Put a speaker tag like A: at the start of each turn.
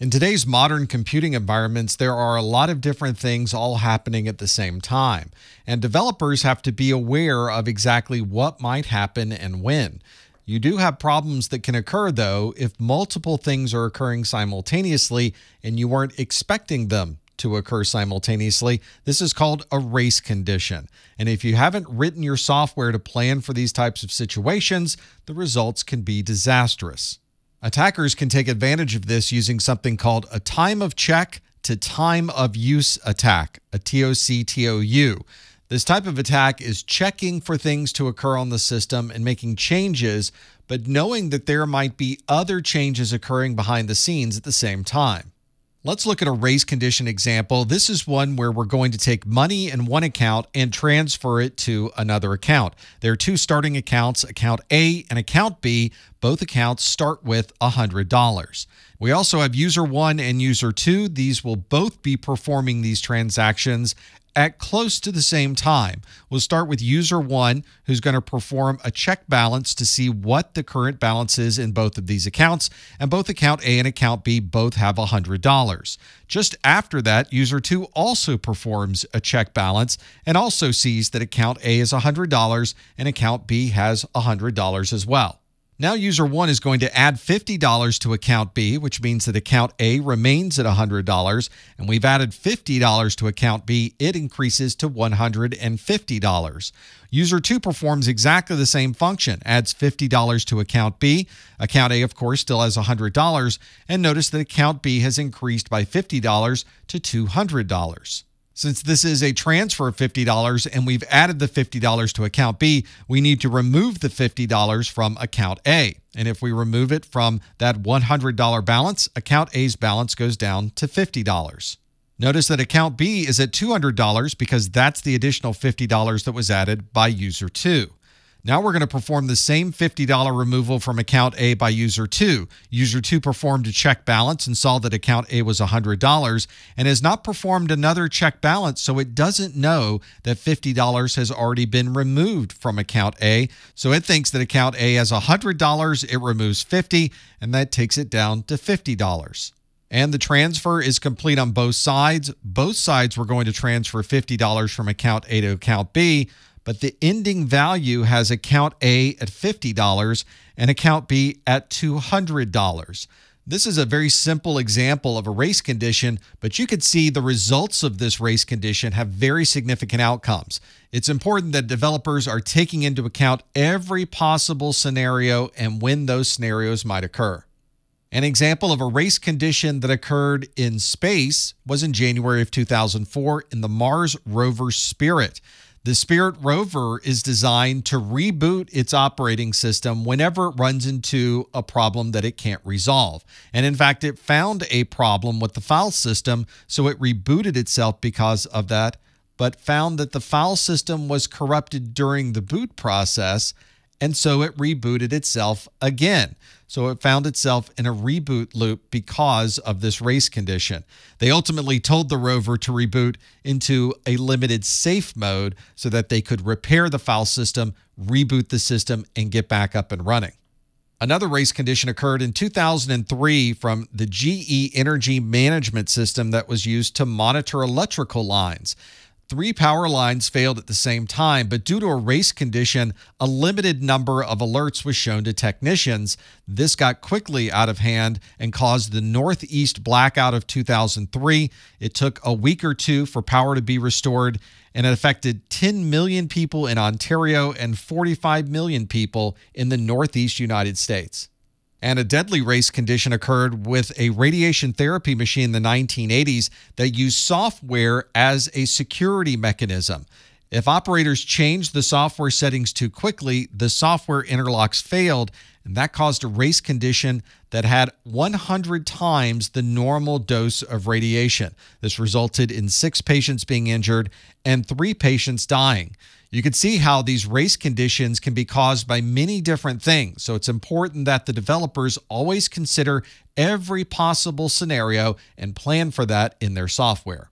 A: In today's modern computing environments, there are a lot of different things all happening at the same time, and developers have to be aware of exactly what might happen and when. You do have problems that can occur, though, if multiple things are occurring simultaneously and you weren't expecting them to occur simultaneously. This is called a race condition. And if you haven't written your software to plan for these types of situations, the results can be disastrous. Attackers can take advantage of this using something called a time of check to time of use attack, a TOC-TOU. This type of attack is checking for things to occur on the system and making changes, but knowing that there might be other changes occurring behind the scenes at the same time. Let's look at a race condition example. This is one where we're going to take money in one account and transfer it to another account. There are two starting accounts, account A and account B. Both accounts start with $100. We also have user 1 and user 2. These will both be performing these transactions at close to the same time. We'll start with user one, who's going to perform a check balance to see what the current balance is in both of these accounts. And both account A and account B both have $100. Just after that, user two also performs a check balance and also sees that account A is $100 and account B has $100 as well. Now user 1 is going to add $50 to account B, which means that account A remains at $100, and we've added $50 to account B, it increases to $150. User 2 performs exactly the same function, adds $50 to account B. Account A, of course, still has $100, and notice that account B has increased by $50 to $200. Since this is a transfer of $50 and we've added the $50 to account B, we need to remove the $50 from account A. And if we remove it from that $100 balance, account A's balance goes down to $50. Notice that account B is at $200 because that's the additional $50 that was added by user 2. Now we're going to perform the same $50 removal from account A by user 2. User 2 performed a check balance and saw that account A was $100 and has not performed another check balance, so it doesn't know that $50 has already been removed from account A. So it thinks that account A has $100, it removes 50, and that takes it down to $50. And the transfer is complete on both sides. Both sides were going to transfer $50 from account A to account B but the ending value has account A at $50 and account B at $200. This is a very simple example of a race condition, but you could see the results of this race condition have very significant outcomes. It's important that developers are taking into account every possible scenario and when those scenarios might occur. An example of a race condition that occurred in space was in January of 2004 in the Mars rover Spirit. The Spirit rover is designed to reboot its operating system whenever it runs into a problem that it can't resolve. And in fact, it found a problem with the file system, so it rebooted itself because of that, but found that the file system was corrupted during the boot process and so it rebooted itself again. So it found itself in a reboot loop because of this race condition. They ultimately told the rover to reboot into a limited safe mode so that they could repair the file system, reboot the system, and get back up and running. Another race condition occurred in 2003 from the GE Energy Management System that was used to monitor electrical lines. Three power lines failed at the same time, but due to a race condition, a limited number of alerts was shown to technicians. This got quickly out of hand and caused the Northeast blackout of 2003. It took a week or two for power to be restored, and it affected 10 million people in Ontario and 45 million people in the Northeast United States. And a deadly race condition occurred with a radiation therapy machine in the 1980s that used software as a security mechanism. If operators changed the software settings too quickly, the software interlocks failed, and that caused a race condition that had 100 times the normal dose of radiation. This resulted in six patients being injured and three patients dying. You can see how these race conditions can be caused by many different things. So it's important that the developers always consider every possible scenario and plan for that in their software.